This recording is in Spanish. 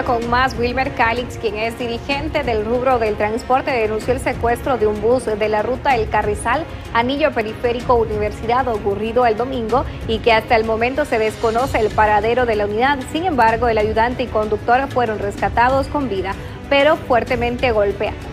con más. Wilmer Calix, quien es dirigente del rubro del transporte, denunció el secuestro de un bus de la ruta El Carrizal, anillo periférico Universidad, ocurrido el domingo y que hasta el momento se desconoce el paradero de la unidad. Sin embargo, el ayudante y conductor fueron rescatados con vida, pero fuertemente golpeados.